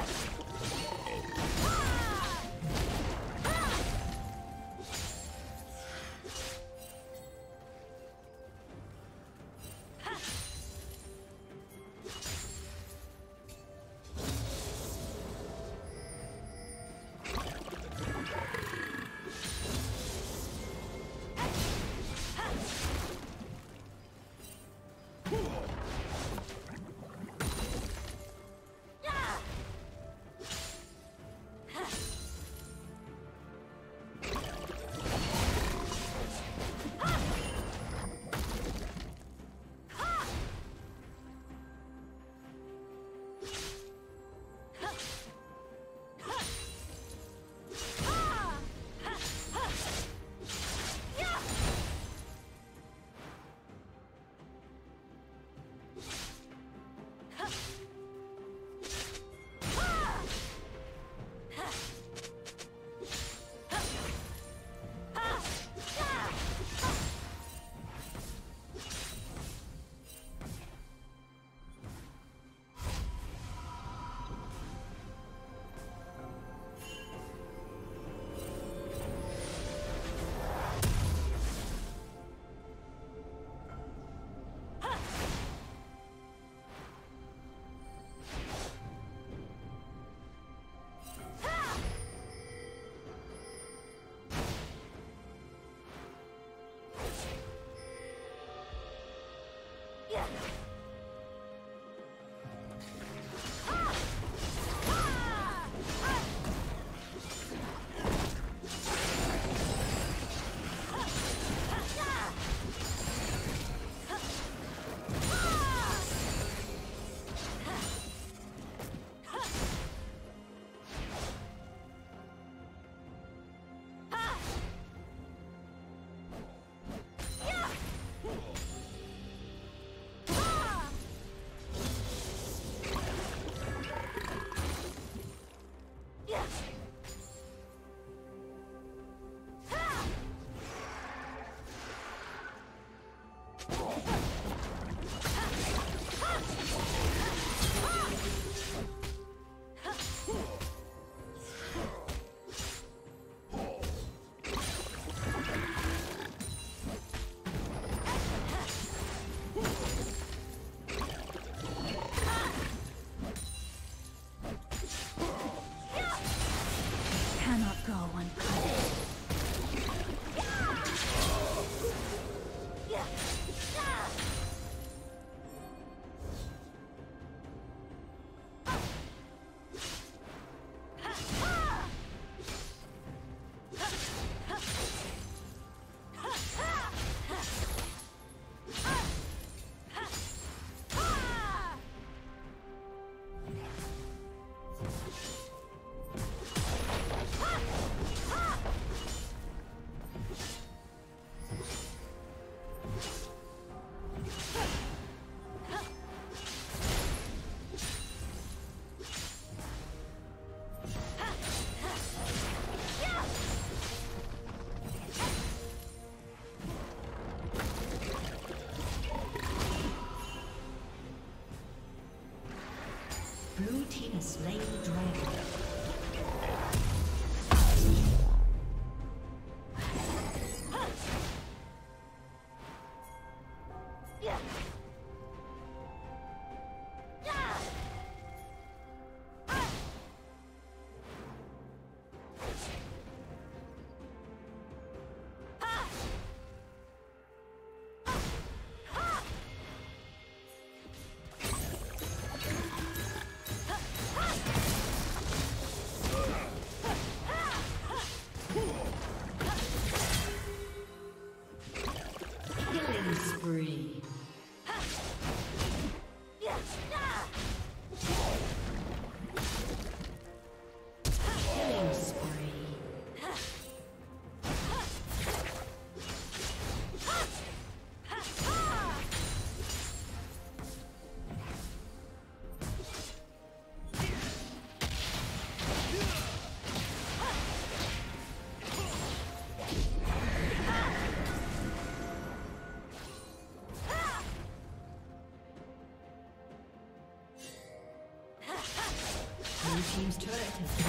Cannot go unpunished. Slay. Turret has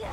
Yeah.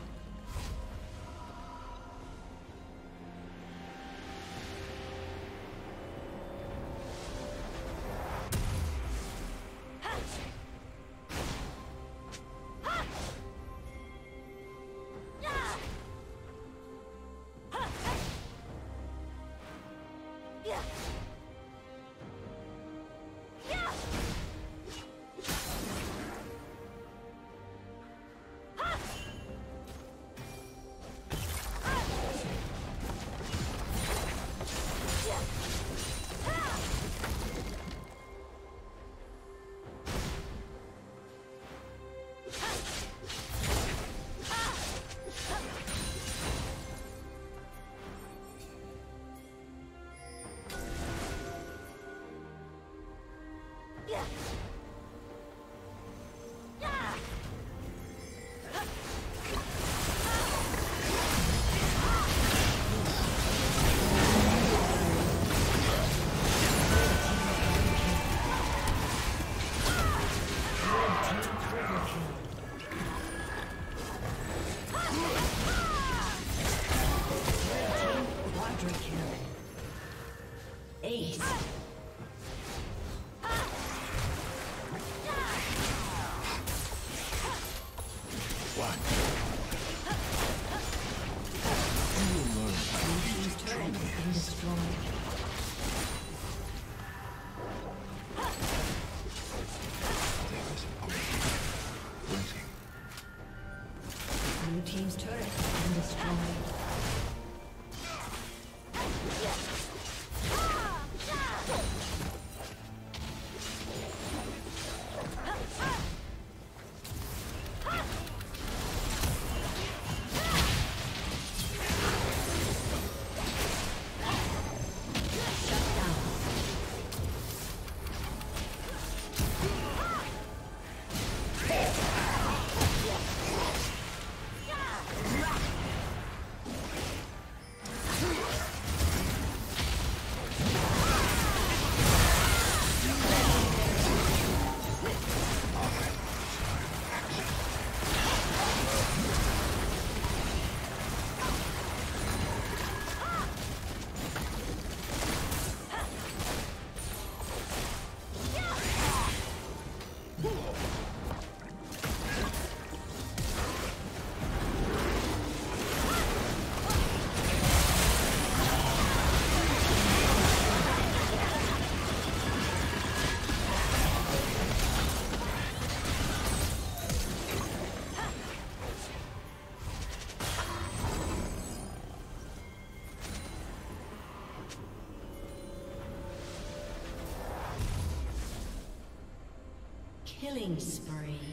Killing spree.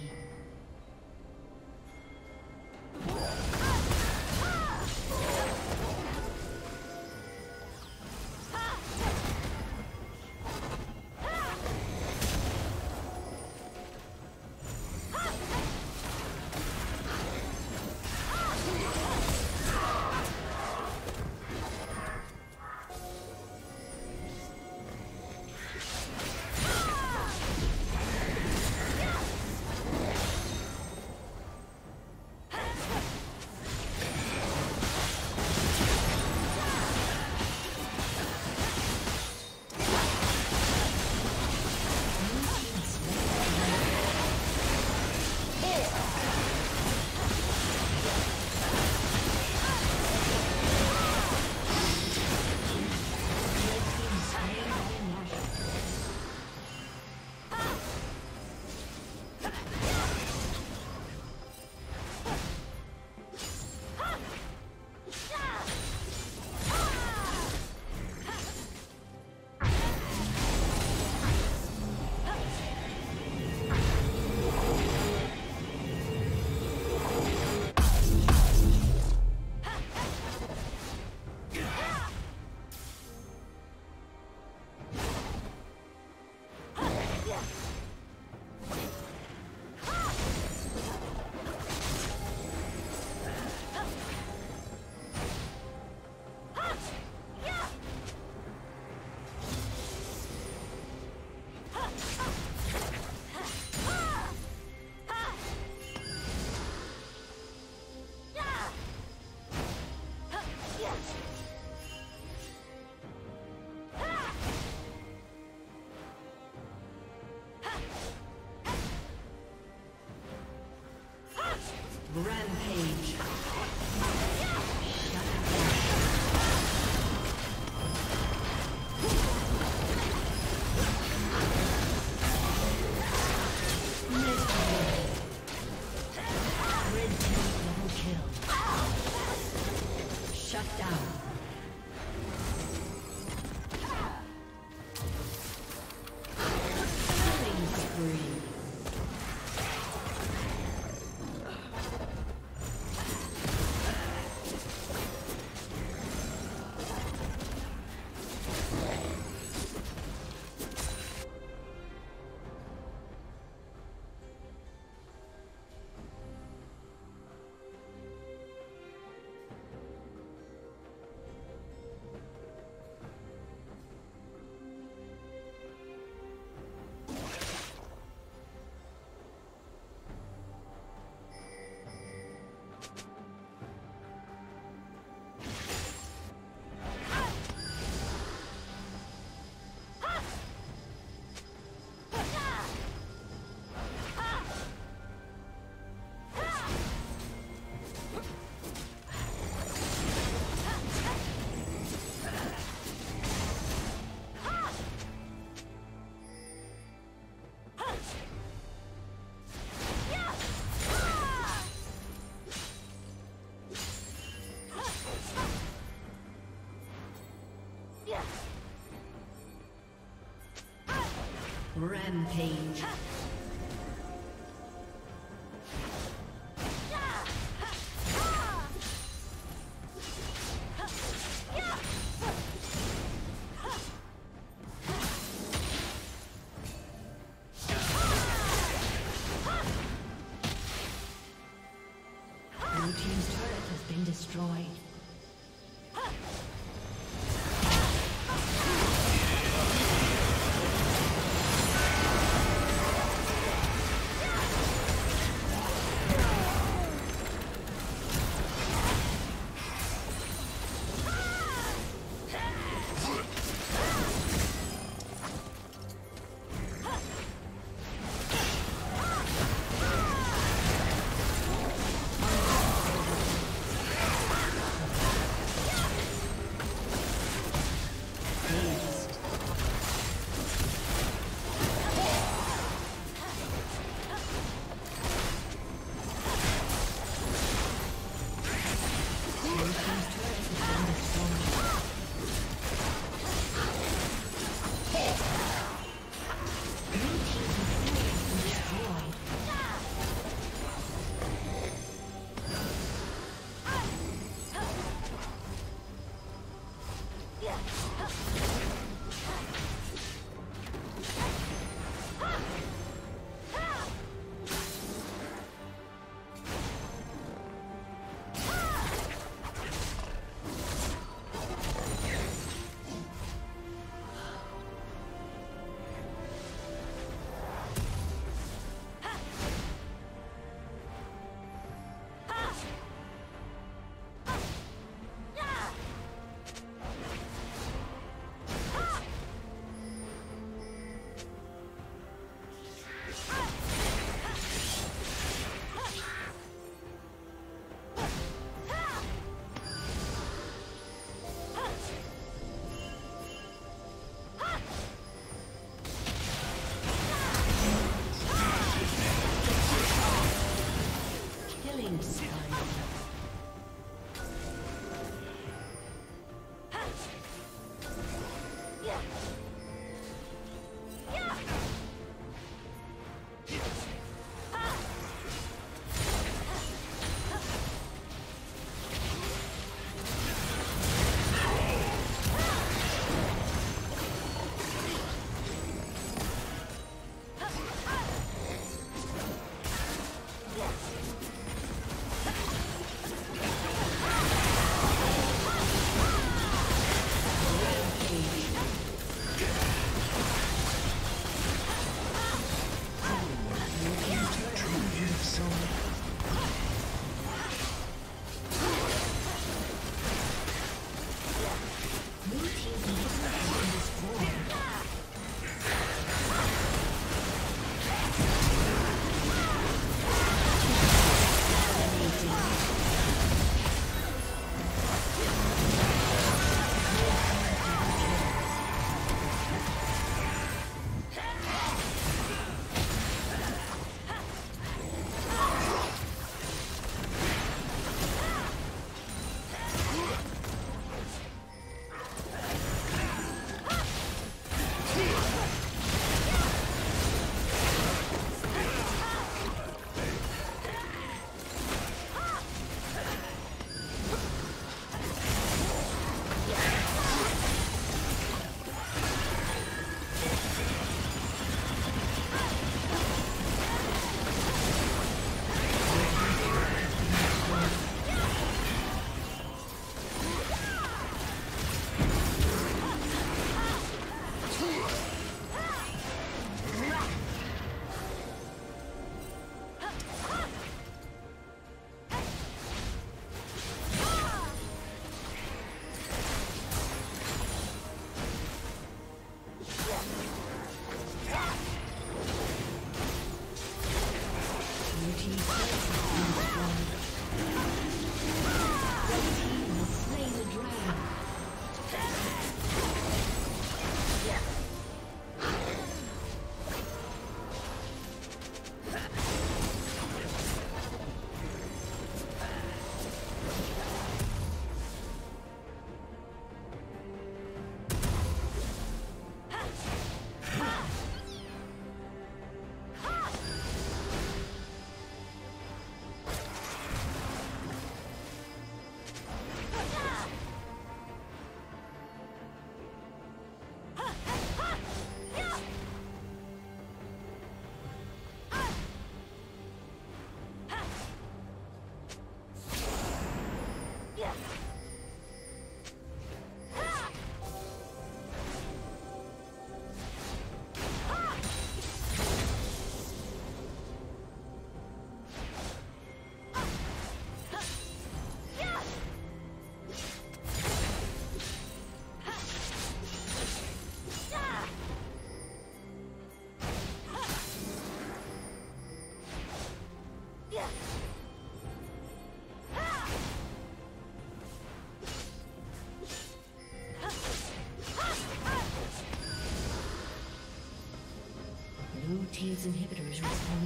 Rampage.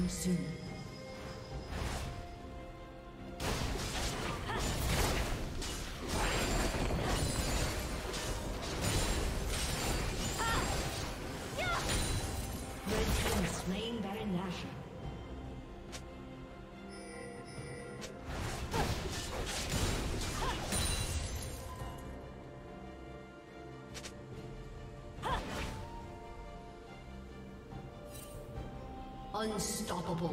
Soon. Unstoppable.